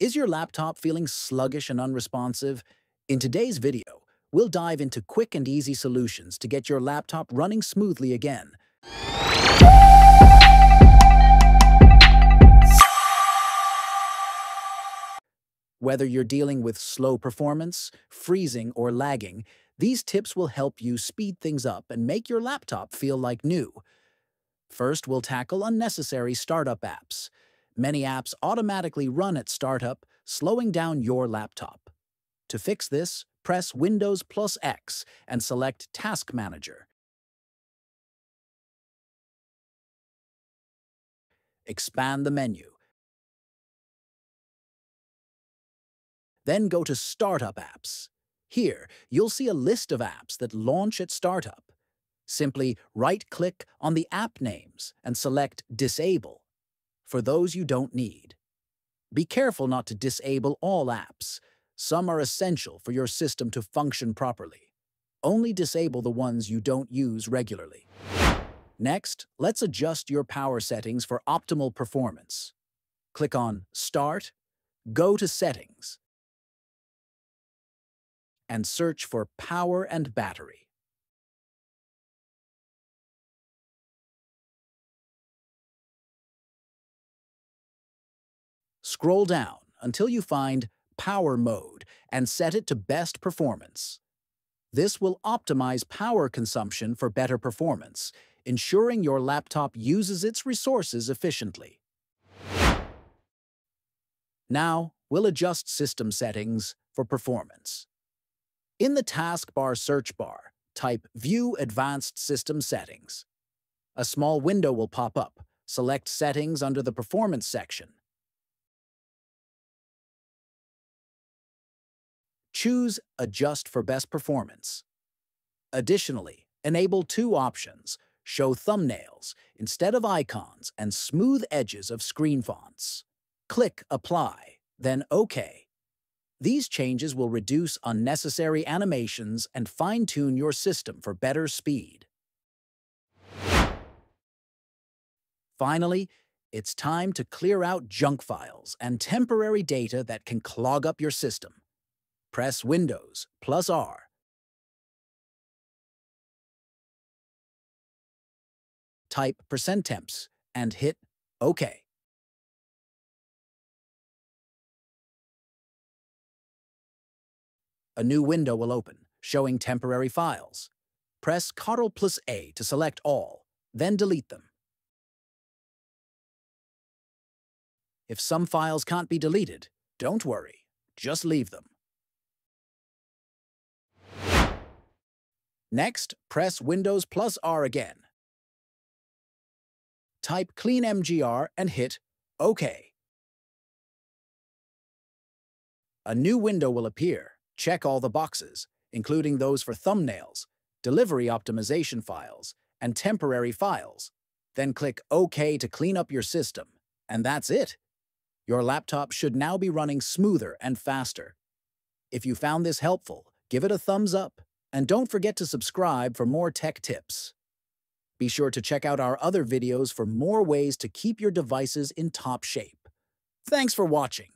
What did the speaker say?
Is your laptop feeling sluggish and unresponsive? In today's video, we'll dive into quick and easy solutions to get your laptop running smoothly again. Whether you're dealing with slow performance, freezing, or lagging, these tips will help you speed things up and make your laptop feel like new. First, we'll tackle unnecessary startup apps. Many apps automatically run at startup, slowing down your laptop. To fix this, press Windows plus X and select Task Manager. Expand the menu. Then go to Startup Apps. Here, you'll see a list of apps that launch at startup. Simply right-click on the app names and select Disable for those you don't need. Be careful not to disable all apps. Some are essential for your system to function properly. Only disable the ones you don't use regularly. Next, let's adjust your power settings for optimal performance. Click on Start, go to Settings, and search for power and battery. Scroll down until you find Power Mode and set it to Best Performance. This will optimize power consumption for better performance, ensuring your laptop uses its resources efficiently. Now, we'll adjust system settings for performance. In the taskbar search bar, type View Advanced System Settings. A small window will pop up. Select Settings under the Performance section. Choose Adjust for Best Performance. Additionally, enable two options, Show Thumbnails instead of icons and smooth edges of screen fonts. Click Apply, then OK. These changes will reduce unnecessary animations and fine-tune your system for better speed. Finally, it's time to clear out junk files and temporary data that can clog up your system. Press Windows plus R. Type percent %temps and hit OK. a new window will open, showing temporary files. Press Ctrl plus A to select all, then delete them. If some files can't be deleted, don't worry, just leave them. Next, press Windows plus R again. Type cleanmgr and hit OK. A new window will appear. Check all the boxes, including those for thumbnails, delivery optimization files, and temporary files. Then click OK to clean up your system. And that's it. Your laptop should now be running smoother and faster. If you found this helpful, give it a thumbs up, and don't forget to subscribe for more tech tips. Be sure to check out our other videos for more ways to keep your devices in top shape. Thanks for watching.